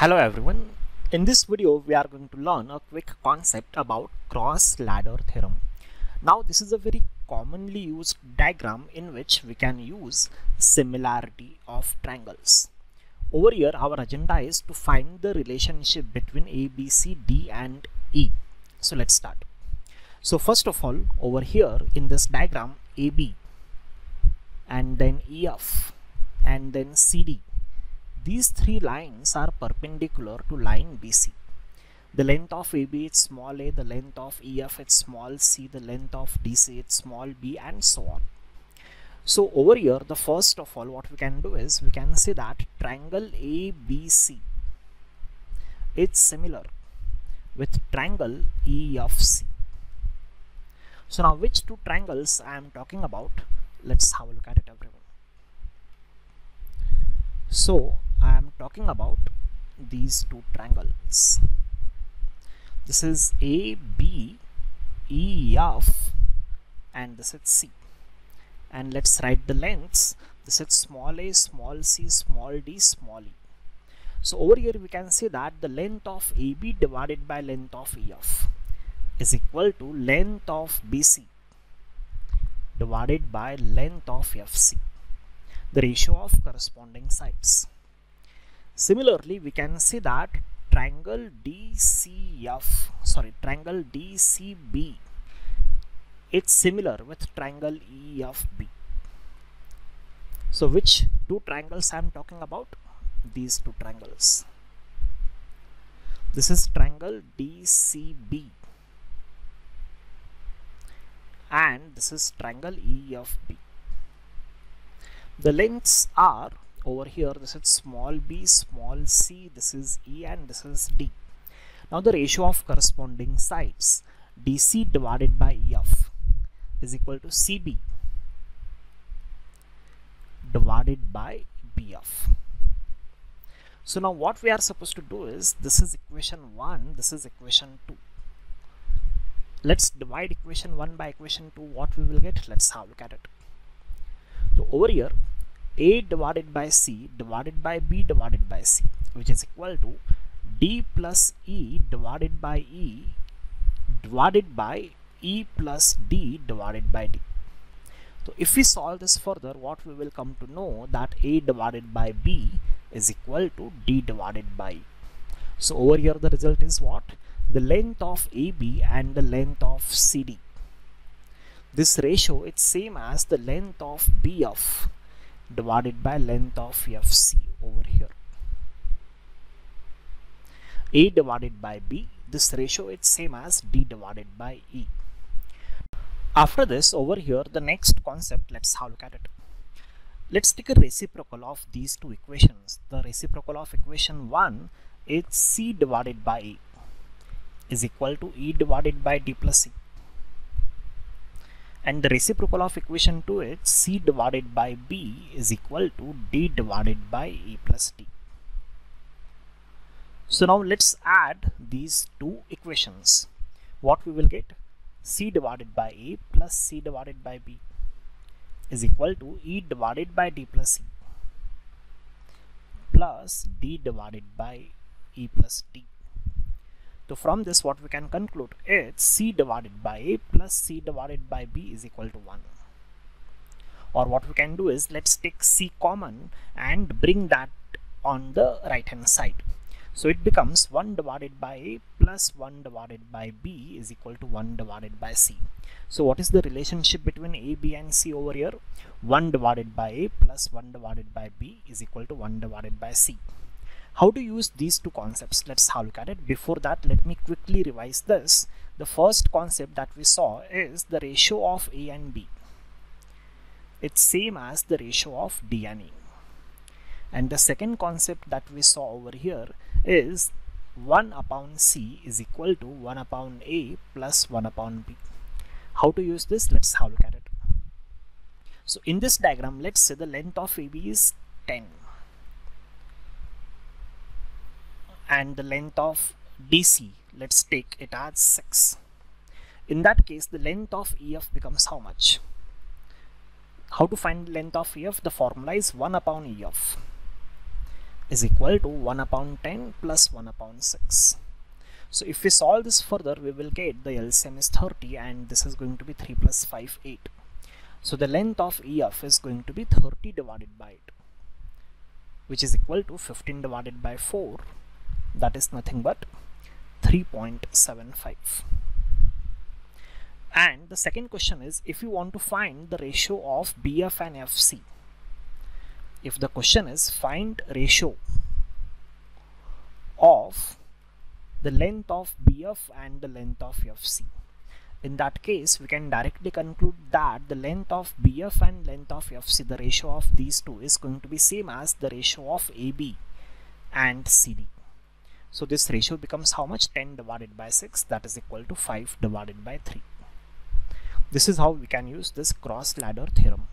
Hello everyone. In this video we are going to learn a quick concept about cross ladder theorem. Now this is a very commonly used diagram in which we can use similarity of triangles. Over here our agenda is to find the relationship between A, B, C, D and E. So let's start. So first of all over here in this diagram AB and then EF and then CD these three lines are perpendicular to line BC. The length of AB is small a, the length of EF is small c, the length of DC is small b and so on. So over here the first of all what we can do is we can say that triangle ABC is similar with triangle EFC. So now which two triangles I am talking about let's have a look at it everyone. So talking about these two triangles. This is A, B, E, F and this is C. And let's write the lengths. This is small a, small c, small d, small e. So over here we can say that the length of AB divided by length of EF is equal to length of BC divided by length of FC, the ratio of corresponding sides. Similarly, we can see that triangle DCF, sorry, triangle DCB, it's similar with triangle EFB. So which two triangles I am talking about? These two triangles. This is triangle DCB and this is triangle EFB. The lengths are over here this is small b small c this is e and this is d. Now the ratio of corresponding sides dc divided by ef is equal to cb divided by bf. So now what we are supposed to do is this is equation 1 this is equation 2 let's divide equation 1 by equation 2 what we will get? Let's have a look at it so over here a divided by c divided by b divided by c which is equal to d plus e divided by e divided by e plus d divided by d. So if we solve this further what we will come to know that a divided by b is equal to d divided by e. So over here the result is what? The length of AB and the length of CD this ratio is same as the length of BF divided by length of FC over here. A divided by B, this ratio is same as D divided by E. After this, over here, the next concept, let's have a look at it. Let's take a reciprocal of these two equations. The reciprocal of equation 1 is C divided by E is equal to E divided by D plus C and the reciprocal of equation 2 is c divided by b is equal to d divided by e plus d. So now let's add these two equations. What we will get? c divided by a plus c divided by b is equal to e divided by d plus c plus d divided by e plus d. So from this what we can conclude is c divided by a plus c divided by b is equal to 1. Or what we can do is let's take c common and bring that on the right hand side. So it becomes 1 divided by a plus 1 divided by b is equal to 1 divided by c. So what is the relationship between a, b and c over here? 1 divided by a plus 1 divided by b is equal to 1 divided by c how to use these two concepts? Let's have a look at it. Before that let me quickly revise this. The first concept that we saw is the ratio of a and b. It's same as the ratio of d and e. And the second concept that we saw over here is 1 upon c is equal to 1 upon a plus 1 upon b. How to use this? Let's have a look at it. So in this diagram let's say the length of ab is 10 and the length of DC let's take it as 6 in that case the length of EF becomes how much? How to find length of EF the formula is 1 upon EF is equal to 1 upon 10 plus 1 upon 6 so if we solve this further we will get the LCM is 30 and this is going to be 3 plus 5 8 so the length of EF is going to be 30 divided by it which is equal to 15 divided by 4 that is nothing but 3.75 and the second question is if you want to find the ratio of BF and FC if the question is find ratio of the length of BF and the length of FC in that case we can directly conclude that the length of BF and length of FC the ratio of these two is going to be same as the ratio of AB and CD so this ratio becomes how much? 10 divided by 6 that is equal to 5 divided by 3 this is how we can use this cross ladder theorem